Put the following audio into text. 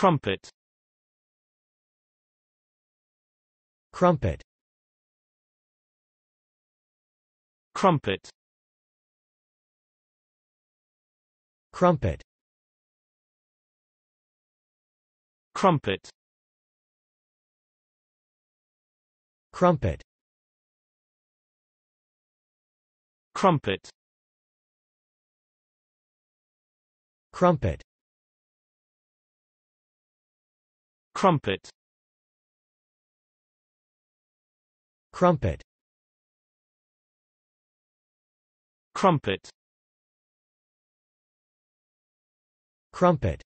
Crumpet. Crumpet. Crumpet. Crumpet. Crumpet. Crumpet. Crumpet. Crumpet Crumpet. Crumpet. Crumpet. Crumpet